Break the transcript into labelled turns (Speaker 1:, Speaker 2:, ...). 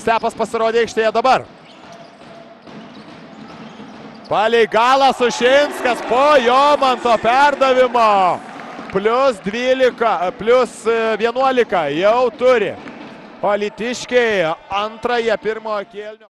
Speaker 1: Stepas pasirodė aikštėje dabar. Palei galą Sušinskas po Jomanto perdavimo. Plius 12, plius e, 11 jau turi. Palitiškiai antrąją pirmojo kėlinio.